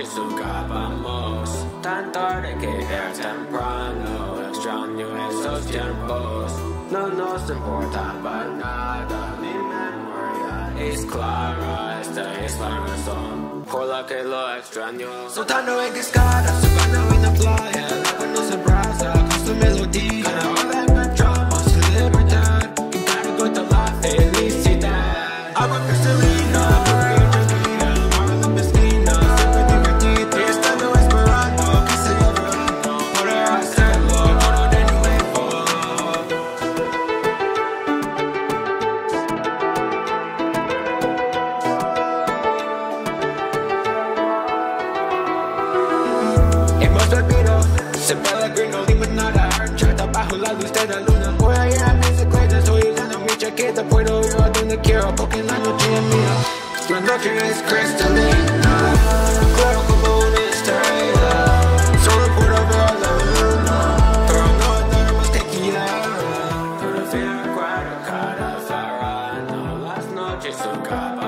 escapamos Tan tarde que es temprano. Extraño esos tiempos. No nos importaba nada. Mi memoria es clara. Esta es la razón Por la que lo extraño. Soltando en cascada Surfando en la playa. El agua nos abraza Con su melodía Hemos dormido, San Pelegrino, limonada Aranciata bajo la luz de la luna. Voy a ir a mi secreta, estoy usando mi chaqueta Puedo ir a donde quiero porque la noche es mía. La noche es cristalina Claro como una estrella. Solo puedo ver la luna Pero no tenemos tequila Prefiero cada farano Las noches acabamos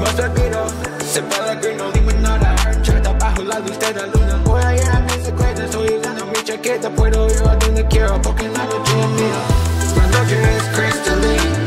Hemos dormido, San Pelegrino, limonada Aranciata bajo la luz de la luna. Voy a ir a mi estoy mi chaqueta. Puedo ir a donde quiero porque la noche es cristalina